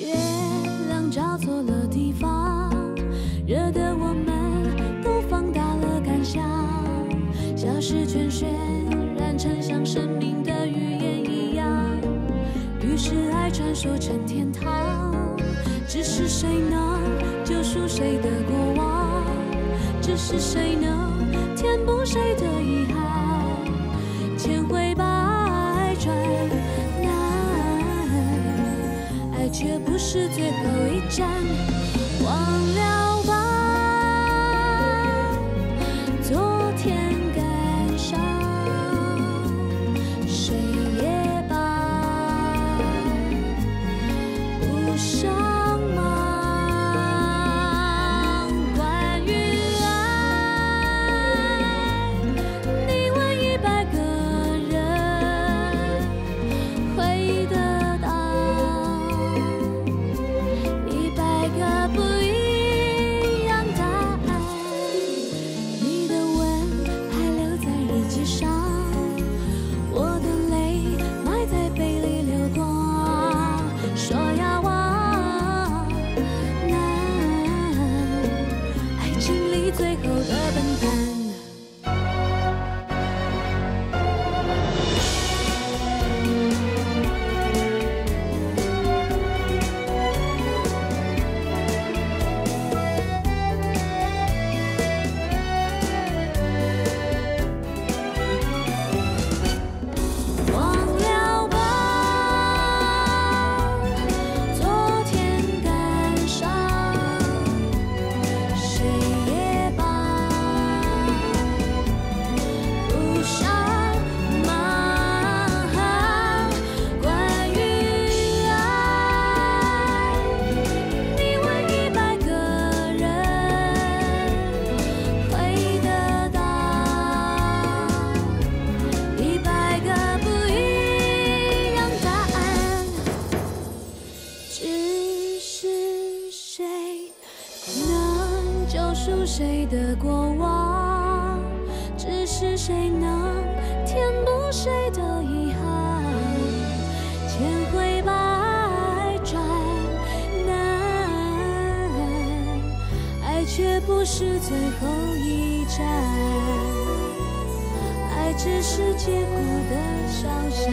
月亮照错了地方惹得我们都放大了感想。消失前渲染成像生命的语言一样。于是爱传说成天堂只是谁能救赎谁的过往只是谁能填补谁的遗憾。千回是最后一站，忘了最后的述谁的过往，只是谁能填补谁的遗憾？千回百转难，爱却不是最后一站，爱只是结果的想象。